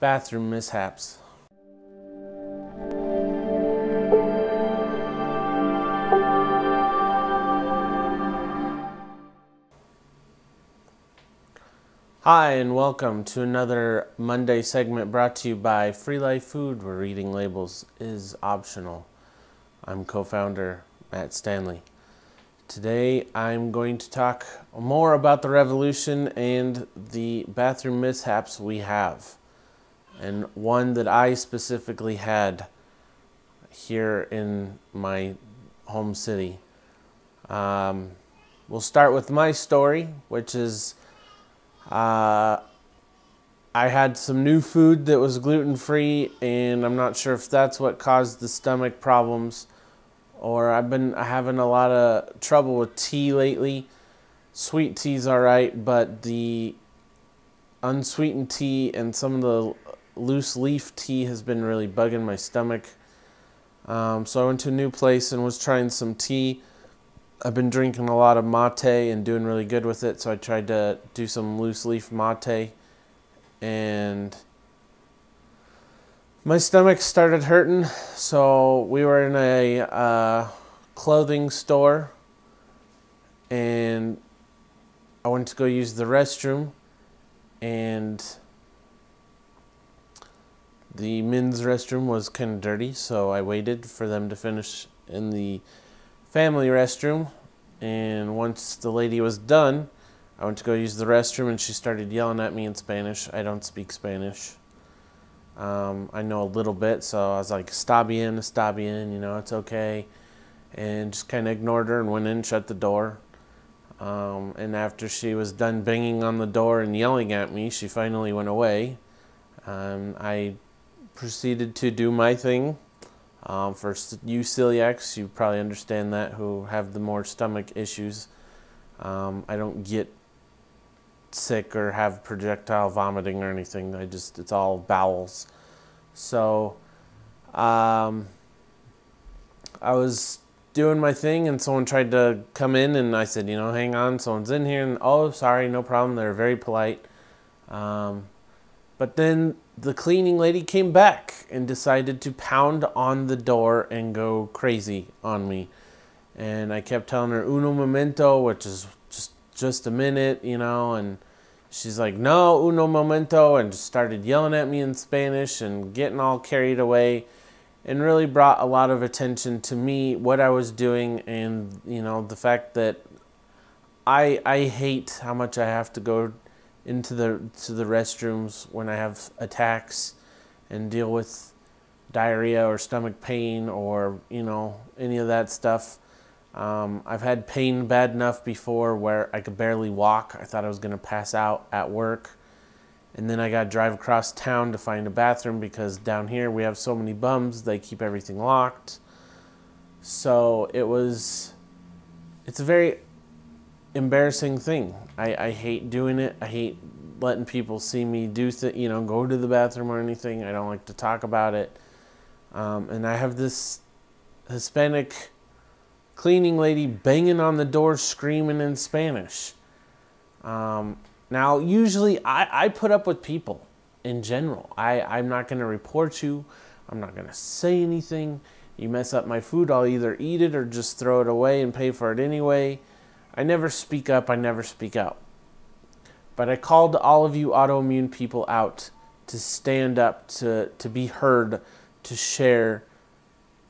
bathroom mishaps. Hi, and welcome to another Monday segment brought to you by Free Life Food, where reading labels is optional. I'm co founder Matt Stanley. Today I'm going to talk more about the revolution and the bathroom mishaps we have, and one that I specifically had here in my home city. Um, we'll start with my story, which is uh, I had some new food that was gluten free, and I'm not sure if that's what caused the stomach problems or I've been having a lot of trouble with tea lately. Sweet tea's all right, but the unsweetened tea and some of the loose leaf tea has been really bugging my stomach. Um, so I went to a new place and was trying some tea. I've been drinking a lot of mate and doing really good with it, so I tried to do some loose leaf mate and my stomach started hurting, so we were in a uh, clothing store and I went to go use the restroom and the men's restroom was kind of dirty, so I waited for them to finish in the family restroom. And once the lady was done, I went to go use the restroom and she started yelling at me in Spanish. I don't speak Spanish. Um, I know a little bit, so I was like, "Está bien, está bien," you know, it's okay, and just kind of ignored her and went in, shut the door. Um, and after she was done banging on the door and yelling at me, she finally went away. Um, I proceeded to do my thing. Um, for you celiacs, you probably understand that who have the more stomach issues. Um, I don't get sick or have projectile vomiting or anything. I just it's all bowels. So um, I was doing my thing and someone tried to come in and I said, you know, hang on, someone's in here and oh, sorry, no problem. They're very polite. Um, but then the cleaning lady came back and decided to pound on the door and go crazy on me. And I kept telling her uno momento, which is just just a minute, you know, and she's like, no, uno momento, and just started yelling at me in Spanish and getting all carried away and really brought a lot of attention to me, what I was doing, and, you know, the fact that I, I hate how much I have to go into the to the restrooms when I have attacks and deal with diarrhea or stomach pain or you know any of that stuff. Um, I've had pain bad enough before where I could barely walk. I thought I was going to pass out at work. And then I got to drive across town to find a bathroom because down here we have so many bums, they keep everything locked. So it was, it's a very embarrassing thing. I, I hate doing it. I hate letting people see me do, th- you know, go to the bathroom or anything. I don't like to talk about it. Um, and I have this Hispanic cleaning lady banging on the door screaming in Spanish. Um, now, usually I, I put up with people in general. I, I'm not going to report you, I'm not going to say anything. You mess up my food, I'll either eat it or just throw it away and pay for it anyway. I never speak up, I never speak out. But I called all of you autoimmune people out to stand up, to, to be heard, to share,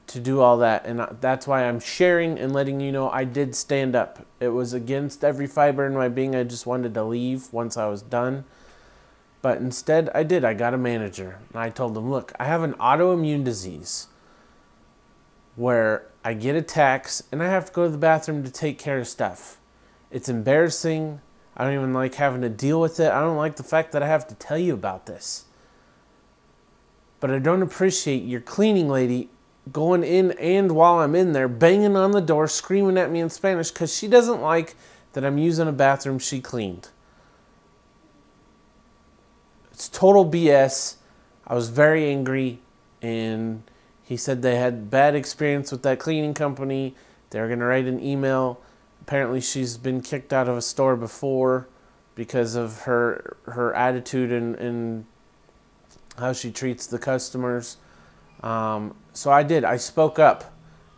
to do all that. And that's why I'm sharing and letting you know I did stand up. It was against every fiber in my being. I just wanted to leave once I was done. But instead, I did. I got a manager. And I told them, look, I have an autoimmune disease where I get a attacks and I have to go to the bathroom to take care of stuff. It's embarrassing. I don't even like having to deal with it. I don't like the fact that I have to tell you about this. But I don't appreciate your cleaning lady going in and while I'm in there, banging on the door, screaming at me in Spanish because she doesn't like that I'm using a bathroom she cleaned. It's total BS. I was very angry, and he said they had bad experience with that cleaning company. They were going to write an email. Apparently, she's been kicked out of a store before because of her her attitude and, and how she treats the customers. Um, so I did. I spoke up.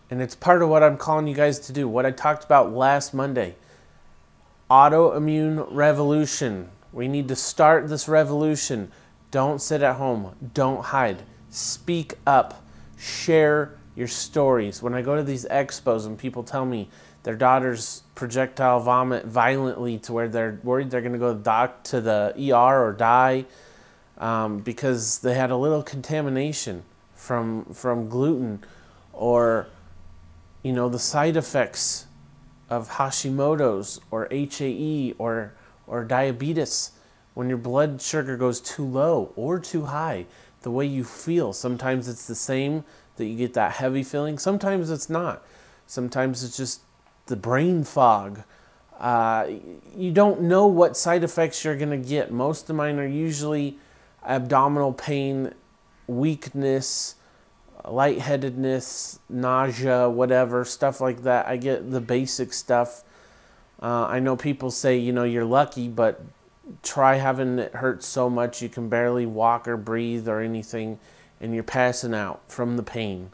And it's part of what I'm calling you guys to do. What I talked about last Monday autoimmune revolution. We need to start this revolution. Don't sit at home. Don't hide. Speak up. Share your stories. When I go to these expos and people tell me their daughters projectile vomit violently to where they're worried they're going to go doc to the ER or die um, because they had a little contamination from from gluten or you know the side effects of Hashimoto's or HAE or or diabetes when your blood sugar goes too low or too high the way you feel. Sometimes it's the same that you get that heavy feeling. Sometimes it's not. Sometimes it's just the brain fog. Uh, you don't know what side effects you're going to get. Most of mine are usually abdominal pain weakness lightheadedness, nausea, whatever, stuff like that. I get the basic stuff. Uh, I know people say, you know, you're lucky, but try having it hurt so much you can barely walk or breathe or anything, and you're passing out from the pain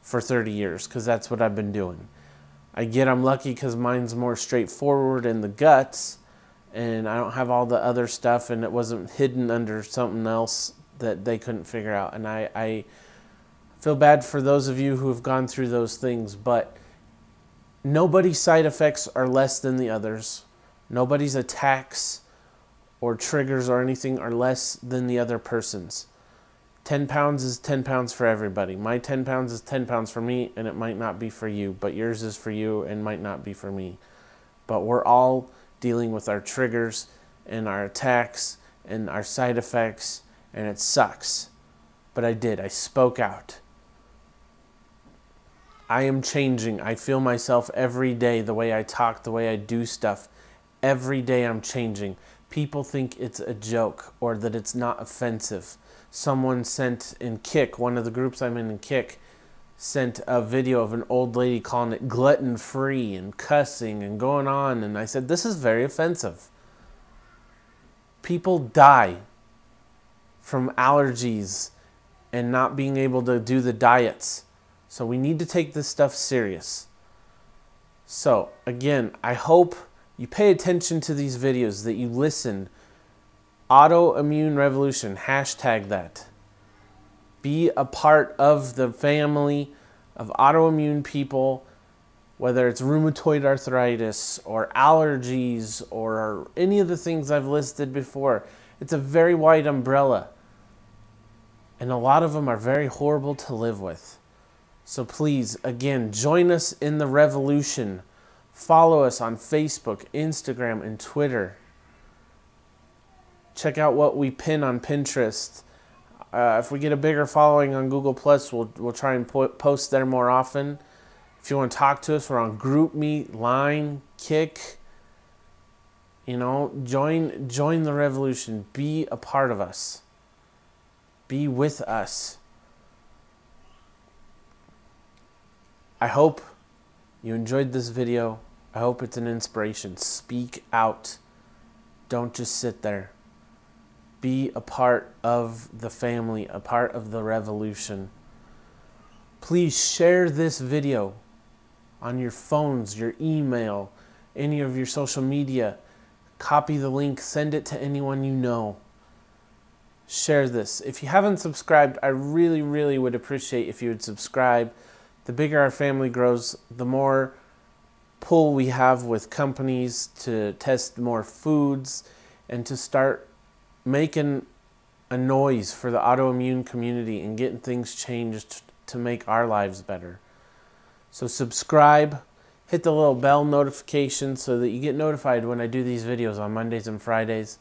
for 30 years, because that's what I've been doing. I get I'm lucky because mine's more straightforward in the guts, and I don't have all the other stuff, and it wasn't hidden under something else that they couldn't figure out. And I, I feel bad for those of you who have gone through those things, but nobody's side effects are less than the others. Nobody's attacks or triggers or anything are less than the other person's. 10 pounds is 10 pounds for everybody. My 10 pounds is 10 pounds for me, and it might not be for you, but yours is for you and might not be for me. But we're all dealing with our triggers and our attacks and our side effects, and it sucks. But I did. I spoke out. I am changing. I feel myself every day, the way I talk, the way I do stuff. Every day I'm changing. People think it's a joke or that it's not offensive. Someone sent in Kik, one of the groups I'm in in Kik, sent a video of an old lady calling it gluten free and cussing and going on. And I said, This is very offensive. People die from allergies and not being able to do the diets so we need to take this stuff serious. So again, I hope you pay attention to these videos, that you listen. Autoimmune revolution, hashtag that. Be a part of the family of autoimmune people, whether it's rheumatoid arthritis or allergies or any of the things I've listed before. It's a very wide umbrella. And a lot of them are very horrible to live with. So please, again, join us in the revolution. Follow us on Facebook, Instagram, and Twitter. Check out what we pin on Pinterest. Uh, if we get a bigger following on Google Plus, we'll we'll try and po post there more often. If you want to talk to us, we're on GroupMe, Line, Kik. You know, join join the revolution. Be a part of us. Be with us. I hope you enjoyed this video. I hope it's an inspiration. Speak out. Don't just sit there. Be a part of the family, a part of the revolution. Please share this video on your phones, your email, any of your social media. Copy the link, send it to anyone you know. Share this. If you haven't subscribed, I really, really would appreciate if you would subscribe the bigger our family grows, the more pull we have with companies to test more foods and to start making a noise for the autoimmune community and getting things changed to make our lives better. So subscribe, hit the little bell notification so that you get notified when I do these videos on Mondays and Fridays.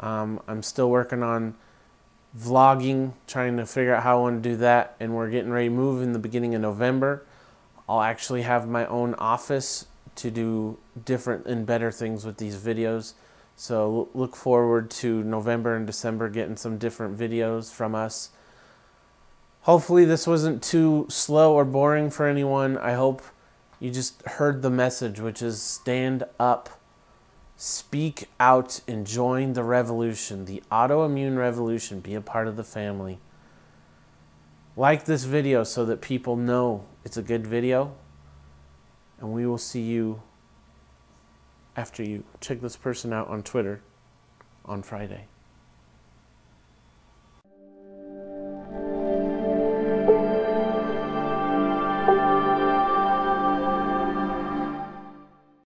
Um, I'm still working on vlogging, trying to figure out how I want to do that, and we're getting ready to move in the beginning of November. I'll actually have my own office to do different and better things with these videos. So look forward to November and December getting some different videos from us. Hopefully this wasn't too slow or boring for anyone. I hope you just heard the message, which is stand up Speak out and join the revolution, the autoimmune revolution. Be a part of the family. Like this video so that people know it's a good video. And we will see you after you check this person out on Twitter on Friday.